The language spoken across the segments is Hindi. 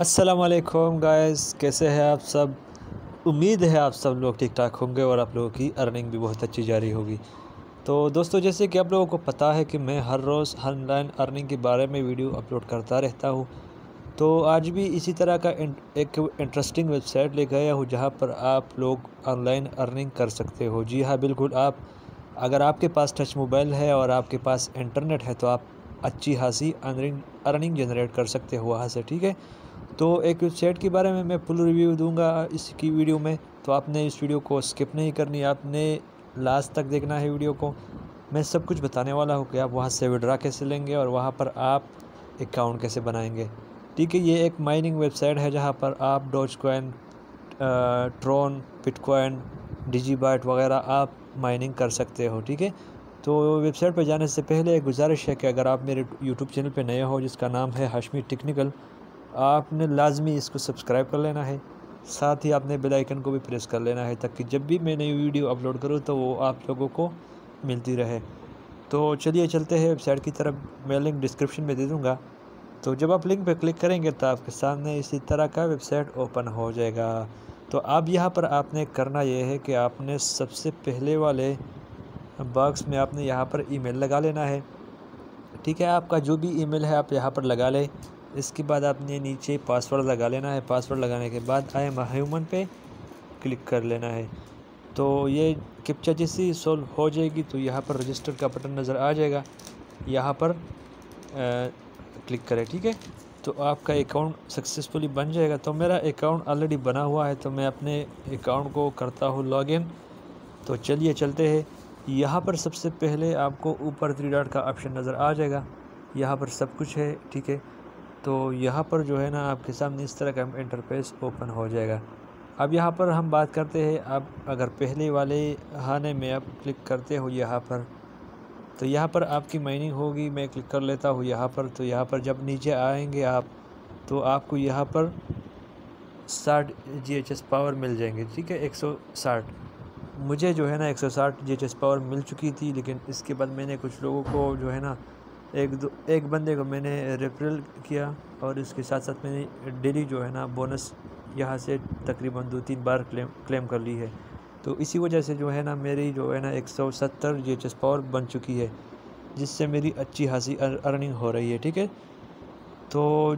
असलकुम गाइस, कैसे हैं आप सब? उम्मीद है आप सब लोग ठीक ठाक होंगे और आप लोगों की अर्निंग भी बहुत अच्छी जारी होगी। तो दोस्तों, जैसे कि आप लोगों को पता है कि मैं हर रोज़ ऑनलाइन अर्निंग के बारे में वीडियो अपलोड करता रहता हूँ। तो आज भी इसी तरह का एक इंटरेस्टिंग वेबसाइट ले गया हूँ, जहाँ पर आप लोग ऑनलाइन अर्निंग कर सकते हो। जी हाँ बिल्कुल, आप, अगर आपके पास टच मोबाइल है और आपके पास इंटरनेट है तो आप अच्छी खासी अर्निंग अर्निंग जनरेट कर सकते हो वहाँ से, ठीक है? तो एक वेबसाइट के बारे में मैं फुल रिव्यू दूँगा इसकी वीडियो में। तो आपने इस वीडियो को स्किप नहीं करनी, आपने लास्ट तक देखना है वीडियो को। मैं सब कुछ बताने वाला हूँ कि आप वहाँ से विड्रा कैसे लेंगे और वहाँ पर आप अकाउंट कैसे बनाएँगे। ठीक है, ये एक माइनिंग वेबसाइट है जहाँ पर आप डॉच कोइन ट्रोन पिटकॉइन डिजीबाइट वगैरह आप माइनिंग कर सकते हो, ठीक है? तो वेबसाइट पर जाने से पहले एक गुजारिश है कि अगर आप मेरे यूट्यूब चैनल पर नए हो, जिसका नाम है हशमी टेक्निकल आपने लाजमी इसको सब्सक्राइब कर लेना है। साथ ही आपने बेल आइकन को भी प्रेस कर लेना है ताकि जब भी मैं नई वीडियो अपलोड करूँ तो वो आप लोगों को मिलती रहे। तो चलिए चलते हैं वेबसाइट की तरफ़। मैं लिंक डिस्क्रिप्शन में दे दूँगा। तो जब आप लिंक पर क्लिक करेंगे तो आपके सामने इसी तरह का वेबसाइट ओपन हो जाएगा। तो अब यहाँ पर आपने करना ये है कि आपने सबसे पहले वाले बॉक्स में आपने यहाँ पर ईमेल लगा लेना है। ठीक है, आपका जो भी ईमेल है आप यहाँ पर लगा लें। इसके बाद आपने नीचे पासवर्ड लगा लेना है। पासवर्ड लगाने के बाद आई एम ह्यूमन पे क्लिक कर लेना है। तो ये कैप्चा जैसी सोल्व हो जाएगी तो यहाँ पर रजिस्टर का बटन नज़र आ जाएगा। यहाँ पर आ, क्लिक करें ठीक है? तो आपका अकाउंट सक्सेसफुली बन जाएगा। तो मेरा अकाउंट ऑलरेडी बना हुआ है तो मैं अपने अकाउंट को करता हूँ लॉगिन तो चलिए चलते हैं। यहाँ पर सबसे पहले आपको ऊपर थ्री डॉट का ऑप्शन नज़र आ जाएगा। यहाँ पर सब कुछ है ठीक है? तो यहाँ पर जो है ना आपके सामने इस तरह का इंटरफेस ओपन हो जाएगा। अब यहाँ पर हम बात करते हैं, अब अगर पहले वाले खाने में आप क्लिक करते हो यहाँ पर तो यहाँ पर आपकी माइनिंग होगी, मैं क्लिक कर लेता हूँ यहाँ पर तो यहाँ पर जब नीचे आएँगे आप तो आपको यहाँ पर साठ जी पावर मिल जाएँगे, ठीक है? एक सौ साठ। मुझे जो है ना एक सौ साठ जी पावर मिल चुकी थी, लेकिन इसके बाद मैंने कुछ लोगों को जो है ना एक दो, एक बंदे को मैंने रेफरल किया और इसके साथ साथ मैंने डेली जो है ना बोनस यहाँ से तकरीबन दो तीन बार क्लेम क्लेम कर ली है। तो इसी वजह से जो है ना मेरी जो है ना एक सौ सत्तर जी एच एस पावर बन चुकी है, जिससे मेरी अच्छी खासी अर्निंग हो रही है, ठीक है? तो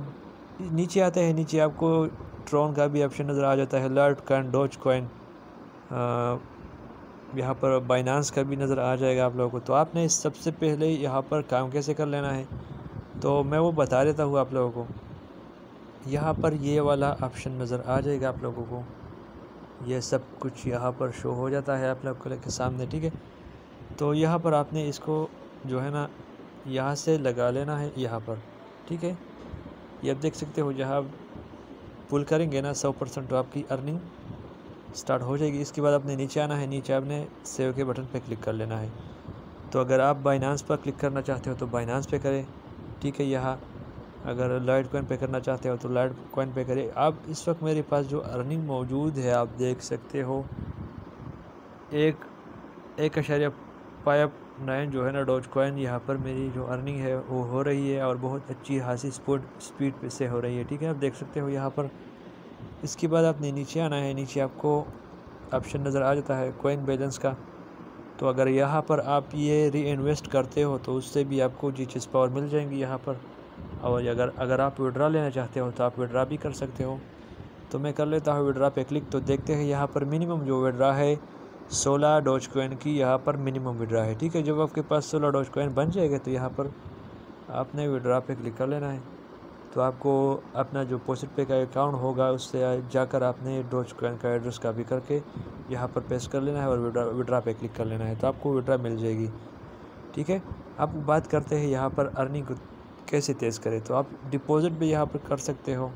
नीचे आते हैं, नीचे आपको ट्रॉन का भी ऑप्शन नज़र आ जाता है लर्ट कॉइन डोज कॉइन यहाँ पर बाइनांस का भी नज़र आ जाएगा आप लोगों को। तो आपने सबसे पहले यहाँ पर काम कैसे कर लेना है? तो मैं वो बता देता हूँ आप लोगों को। यहाँ पर ये वाला ऑप्शन नज़र आ जाएगा आप लोगों को। ये सब कुछ यहाँ पर शो हो जाता है आप लोगों के सामने, ठीक है? तो यहाँ पर आपने इसको जो है ना, यहाँ से लगा लेना है यहाँ पर, ठीक है? ये आप देख सकते हो, जहाँ पुल करेंगे ना, सौ परसेंट तो आपकी अर्निंग स्टार्ट हो जाएगी। इसके बाद आपने नीचे आना है, नीचे आपने सेव के बटन पर क्लिक कर लेना है। तो अगर आप बाइनांस पर क्लिक करना चाहते हो तो बाइनांस पे करें। ठीक है, यहाँ अगर लाइट कॉइन पे करना चाहते हो तो लाइट कॉइन पे करें। अब इस वक्त मेरे पास जो अर्निंग मौजूद है, आप देख सकते हो, एक एक अशारिया पाइप नाइन जो है ना डॉज कॉइन यहाँ पर मेरी जो अर्निंग है वो हो रही है और बहुत अच्छी हासी स्पोर्ट स्पीड से हो रही है। ठीक है, आप देख सकते हो यहाँ पर इसके बाद आपने नीचे आना है, नीचे आपको ऑप्शन नज़र आ जाता है कोइन बैलेंस का। तो अगर यहाँ पर आप ये री इन्वेस्ट करते हो तो उससे भी आपको जी चीज़ पावर मिल जाएँगी यहाँ पर। और अगर अगर आप विड्रा लेना चाहते हो तो आप विड्रा भी कर सकते हो। तो मैं कर लेता हूँ विड्रा पे क्लिक तो देखते हैं यहाँ पर मिनिमम जो विड्रा है, सोलह डोज कोइन की यहाँ पर मिनिमम विड्रा है। ठीक है, जब आपके पास सोलह डोज कोइन बन जाएगा तो यहाँ पर आपने विड्रा पे क्लिक कर लेना है। तो आपको अपना जो पोस्ट पे का अकाउंट होगा, उससे जाकर आपने डोज कॉइन का एड्रेस भी करके यहाँ पर पेस्ट कर लेना है और विड्रा विड्रा पे क्लिक कर लेना है। तो आपको विड्रा मिल जाएगी। ठीक है? आप बात करते हैं यहाँ पर अर्निंग कैसे तेज़ करें। तो आप डिपॉज़िट भी यहाँ पर कर सकते हो।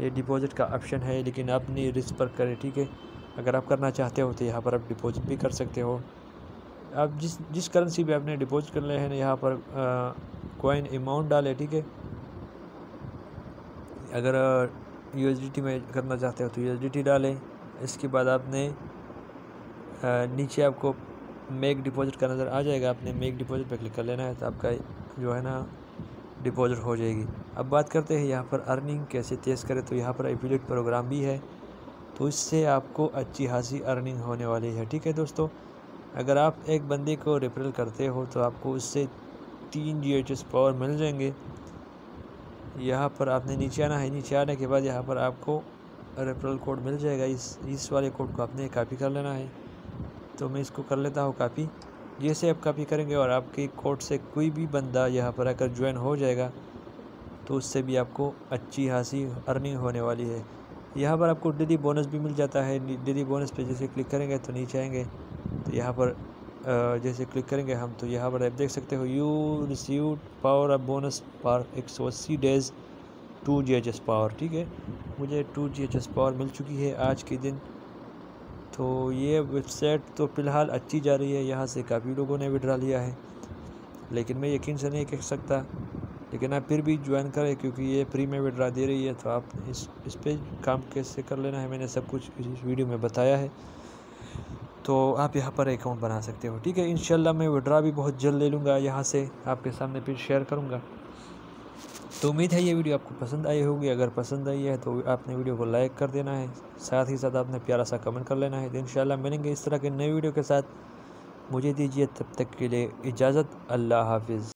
ये डिपॉज़िट का ऑप्शन है, लेकिन अपनी रिस्क पर करें। ठीक है? अगर आप करना चाहते हो तो यहाँ पर आप डिपॉज़िट भी कर सकते हो। आप जिस जिस करेंसी भी आपने डिपॉजिट करना है, यहाँ पर कॉइन अमाउंट डालें। ठीक है? अगर यूएसडीटी में करना चाहते हो तो यूएसडीटी डालें। इसके बाद आपने नीचे आपको मेक डिपॉज़िट का नज़र आ जाएगा। आपने मेक डिपॉज़िट पर क्लिक कर लेना है तो आपका जो है ना डिपॉज़िट हो जाएगी। अब बात करते हैं यहाँ पर अर्निंग कैसे तेज़ करें। तो यहाँ पर एफिलेट प्रोग्राम भी है। तो इससे आपको अच्छी खासी अर्निंग होने वाली है। ठीक है दोस्तों? अगर आप एक बंदे को रेफरल करते हो तो आपको उससे तीन जी पावर मिल जाएँगे। यहाँ पर आपने नीचे आना है। नीचे आने के बाद यहाँ पर आपको रेफरल कोड मिल जाएगा। इस इस वाले कोड को आपने कापी कर लेना है। तो मैं इसको कर लेता हूँ कापी जैसे आप कापी करेंगे और आपके कोड से कोई भी बंदा यहाँ पर आकर ज्वाइन हो जाएगा। तो उससे भी आपको अच्छी खासी अर्निंग होने वाली है। यहाँ पर आपको डेली बोनस भी मिल जाता है। डेली बोनस पे जैसे क्लिक करेंगे तो नीचे आएँगे। तो यहाँ पर जैसे क्लिक करेंगे हम तो यहाँ पर आप देख सकते हो you receive power of bonus पार एक सौ अस्सी days two G H S power ठीक है? मुझे two G H S power मिल चुकी है आज के दिन। तो ये वेबसाइट तो फ़िलहाल अच्छी जा रही है, यहाँ से काफ़ी लोगों ने विड्रा लिया है। लेकिन मैं यकीन से नहीं कह सकता, लेकिन आप फिर भी ज्वाइन करें, क्योंकि ये फ्री में विड्रा दे रही है तो आप इस इस पर काम कैसे कर लेना है, मैंने सब कुछ इस वीडियो में बताया है। तो आप यहाँ पर अकाउंट बना सकते हो। ठीक है इन मैं विड्रा भी बहुत जल्द ले लूँगा यहाँ से। आपके सामने फिर शेयर करूँगा। तो उम्मीद है ये वीडियो आपको पसंद आई होगी। अगर पसंद आई है तो आपने वीडियो को लाइक कर देना है। साथ ही साथ आपने प्यारा सा कमेंट कर लेना है। तो इन मिलेंगे इस तरह के नए वीडियो के साथ। मुझे दीजिए तब तक के लिए इजाज़त। अल्लाह हाफिज़।